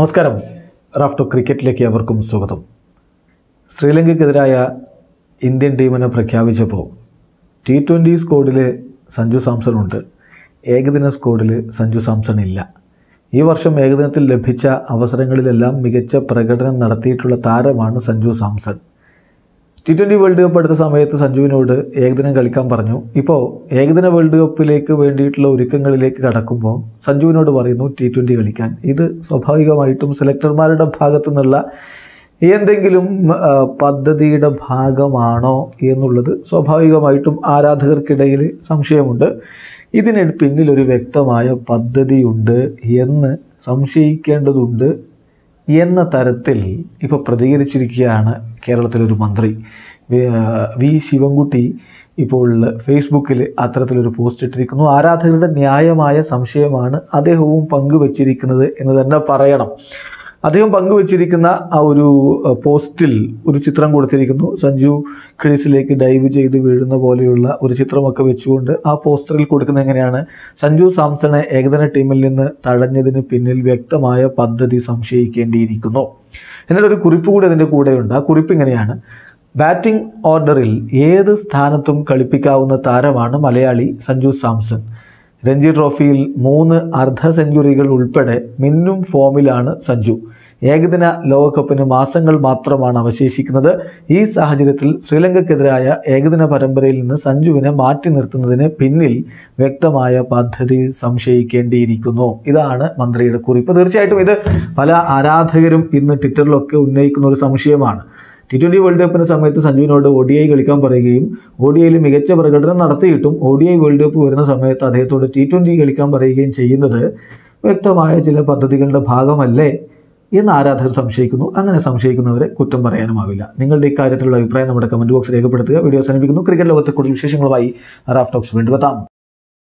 നമസ്കാരം. റാഫ്റ്റോ ക്രിക്കറ്റിലേക്ക് അവർക്കും സ്വാഗതം. ശ്രീലങ്കയ്ക്കെതിരായ ഇന്ത്യൻ ടീമിനെ പ്രഖ്യാപിച്ചപ്പോൾ ടി ട്വന്റി സ്കോഡിൽ സഞ്ജു സാംസൺ ഉണ്ട് ഏകദിന സ്കോഡിൽ സഞ്ജു സാംസൺ ഇല്ല ഈ വർഷം ഏകദിനത്തിൽ ലഭിച്ച അവസരങ്ങളിലെല്ലാം മികച്ച പ്രകടനം നടത്തിയിട്ടുള്ള താരമാണ് Sanju Samson. T twenty world cup എടുത്ത സമയത്ത് സഞ്ജുവിനോട് ഏകദിനം കളിക്കാൻ പറഞ്ഞു. ഇപ്പോൾ ഏകദിന വേൾഡ് കപ്പിലേക്ക് വേണ്ടിയിട്ടുള്ള ഒരുക്കങ്ങളിലേക്ക് കടക്കുമ്പോൾ സഞ്ജുവിനോട് പറയുന്നു ടി ട്വന്റി കളിക്കാൻ. ഇത് സ്വാഭാവികമായിട്ടും സെലക്ടർമാരുടെ ഭാഗത്തു നിന്നുള്ള എന്തെങ്കിലും പദ്ധതിയുടെ ഭാഗമാണോ എന്നുള്ളത് സ്വാഭാവികമായിട്ടും ആരാധകർക്കിടയിൽ സംശയമുണ്ട്. ഇതിന് പിന്നിലൊരു വ്യക്തമായ പദ്ധതിയുണ്ട് എന്ന് സംശയിക്കേണ്ടതുണ്ട് എന്ന തരത്തിൽ ഇപ്പോൾ പ്രതികരിച്ചിരിക്കുകയാണ് കേരളത്തിലൊരു മന്ത്രി. വി- ശിവൻകുട്ടി ഇപ്പോൾ ഫേസ്ബുക്കിൽ അത്തരത്തിലൊരു പോസ്റ്റ് ഇട്ടിരിക്കുന്നു. ആരാധകരുടെ ന്യായമായ സംശയമാണ് അദ്ദേഹവും പങ്കുവച്ചിരിക്കുന്നത് എന്ന് തന്നെ പറയണം. അദ്ദേഹം പങ്കുവച്ചിരിക്കുന്ന ആ ഒരു പോസ്റ്റിൽ ഒരു ചിത്രം കൊടുത്തിരിക്കുന്നു. സഞ്ജു ക്രീസിലേക്ക് ഡൈവ് ചെയ്ത് വീഴുന്ന പോലെയുള്ള ഒരു ചിത്രമൊക്കെ വെച്ചുകൊണ്ട് ആ പോസ്റ്ററിൽ കൊടുക്കുന്നത് എങ്ങനെയാണ്? സഞ്ജു സാംസണെ ഏകദിന ടീമിൽ നിന്ന് തടഞ്ഞതിന് പിന്നിൽ വ്യക്തമായ പദ്ധതി സംശയിക്കേണ്ടിയിരിക്കുന്നു. എന്നിട്ടൊരു കുറിപ്പ് കൂടി അതിന്റെ കൂടെയുണ്ട്. ആ കുറിപ്പ് ഇങ്ങനെയാണ്. ബാറ്റിംഗ് ഓർഡറിൽ ഏത് സ്ഥാനത്തും കളിപ്പിക്കാവുന്ന താരമാണ് മലയാളി സഞ്ജു സാംസൺ. രഞ്ജി ട്രോഫിയിൽ മൂന്ന് അർദ്ധ സെഞ്ചുറികൾ ഉൾപ്പെടെ മിന്നും ഫോമിലാണ് സഞ്ജു. ഏകദിന ലോകകപ്പിന് മാസങ്ങൾ മാത്രമാണ് അവശേഷിക്കുന്നത്. ഈ സാഹചര്യത്തിൽ ശ്രീലങ്കയ്ക്കെതിരായ ഏകദിന പരമ്പരയിൽ നിന്ന് സഞ്ജുവിനെ മാറ്റി നിർത്തുന്നതിന് പിന്നിൽ വ്യക്തമായ പദ്ധതി സംശയിക്കേണ്ടിയിരിക്കുന്നു. ഇതാണ് മന്ത്രിയുടെ കുറിപ്പ്. തീർച്ചയായിട്ടും ഇത് പല ആരാധകരും ഇന്ന് ട്വിറ്ററിലൊക്കെ ഉന്നയിക്കുന്ന ഒരു സംശയമാണ്. ടി ട്വന്റി വേൾഡ് കപ്പിന്റെ സമയത്ത് സഞ്ജുവിനോട് ഒ ഡി ഐ കളിക്കാൻ പറയുകയും ഒ ഡി ഐയിൽ മികച്ച പ്രകടനം നടത്തിയിട്ടും O D I world cup വരുന്ന സമയത്ത് അദ്ദേഹത്തോട് ടി ട്വന്റി കളിക്കാൻ പറയുകയും ചെയ്യുന്നത് വ്യക്തമായ ചില പദ്ധതികളുടെ ഭാഗമല്ലേ എന്ന് ആരാധകർ സംശയിക്കുന്നു. അങ്ങനെ സംശയിക്കുന്നവരെ കുറ്റം പറയാനുമാവില്ല. നിങ്ങളുടെ ഇക്കാര്യത്തിലുള്ള അഭിപ്രായം നമ്മുടെ കമന്റ് ബോക്സ് രേഖപ്പെടുത്തുക. വീഡിയോ അവസാനിപ്പിക്കുന്നു. ക്രിക്കറ്റ് ലോകത്തെ കൂടുതൽ വിശേഷങ്ങളുമായി റാഫ് ടോക്സ് വീണ്ടും എത്താം.